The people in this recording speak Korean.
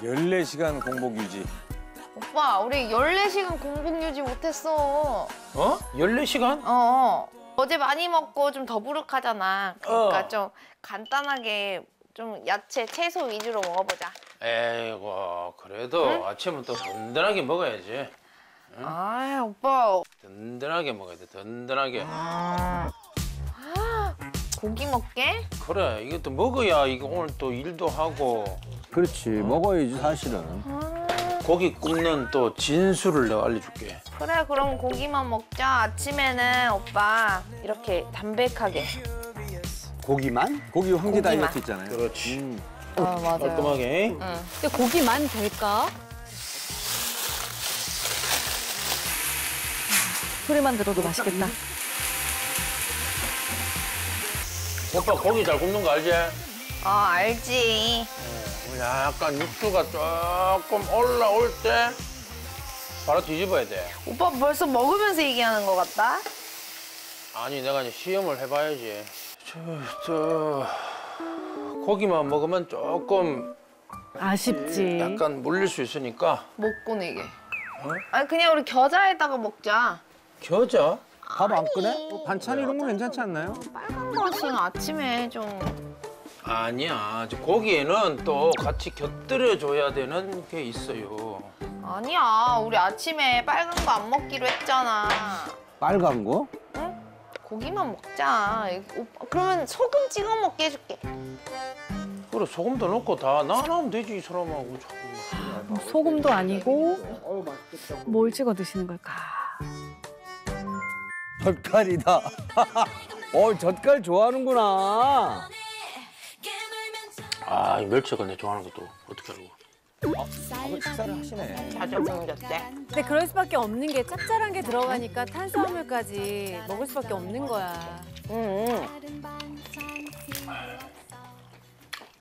14시간 공복 유지. 오빠, 우리 14시간 공복 유지 못했어. 어? 14시간? 어. 어제 많이 먹고 좀 더부룩하잖아. 그러니까 어. 좀 간단하게 좀 야채, 채소 위주로 먹어보자. 에이고 그래도 아침은 또 든든하게 먹어야지. 아, 오빠. 든든하게 먹어야 돼. 든든하게. 고기 먹게? 그래 또 먹어야 이거 오늘 또 일도 하고 그렇지. 먹어야지 사실은. 고기 굽는 또 진수를 내가 알려줄게. 그래, 그럼 고기만 먹자. 아침에는 오빠 이렇게 담백하게. 고기만? 고기 황제. 다이어트 있잖아요. 그렇지. 음. 아, 맞아요. 깔끔하게. 근데 고기만 될까? 소리만 들어도 맛있겠다. 오빠 고기 잘 굽는 거 알지? 어, 알지. 약간 육수가 조금 올라올 때 바로 뒤집어야 돼. 오빠 벌써 먹으면서 얘기하는 것 같다? 아니 내가 이제 시험을 해봐야지. 저, 저 고기만 먹으면 조금 아쉽지. 약간 물릴 수 있으니까 못 꺼내게. 아니, 그냥 우리 겨자에다가 먹자. 겨자? 밥 안 끄네? 어, 반찬 이런 거 괜찮지 않나요? 빨간 맛은 아침에 좀. 아니야. 저 고기에는 또 같이 곁들여 줘야 되는 게 있어요. 아니야. 우리 아침에 빨간 거 안 먹기로 했잖아. 빨간 거? 고기만 먹자. 오빠, 그러면 소금 찍어 먹게 해줄게. 그래 소금도 넣고 다 나눠면 되지 이 사람하고 자꾸. 소금도 아니고 뭘 찍어 드시는 걸까? 젓갈이다. 어, 젓갈 좋아하는구나. 아, 이 멸치가 내 좋아하는 것도 어떻게 알고? 밥을 식사를 하시네. 자주 먹었대. 근데 그럴 수밖에 없는 게 짭짤한 게 들어가니까 탄수화물까지 먹을 수밖에 없는 거야.